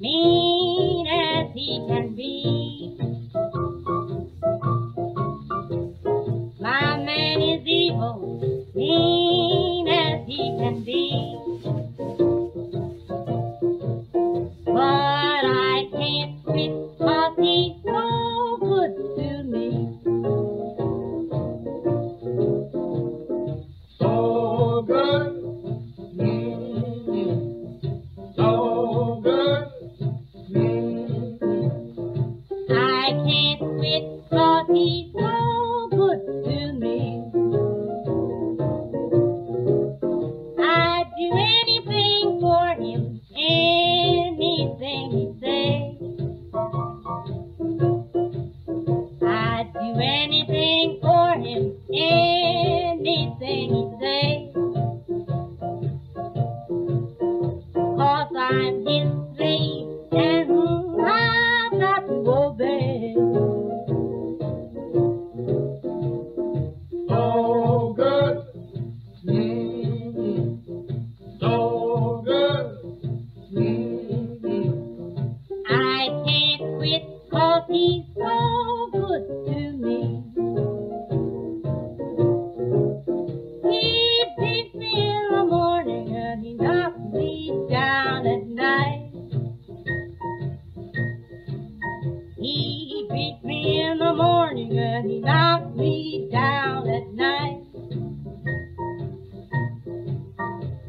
mean as he can be. And he knocks me down at night.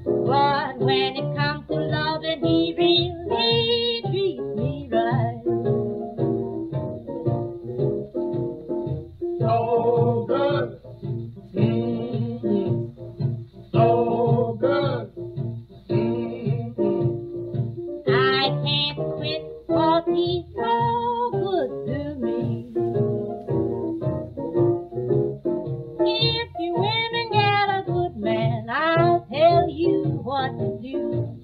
But when it comes to loving, he really treats me right. So good. Mm, So good. Mm, I can't quit 'cause he's so good to me. If you women get a good man, I'll tell you what to do.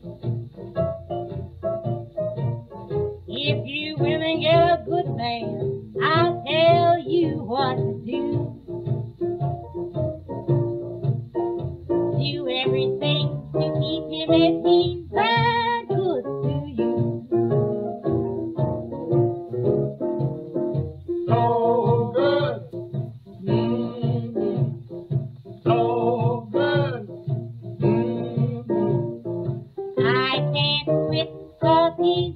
If you women get a good man, I'll tell you what to do. Do everything to keep him in Happy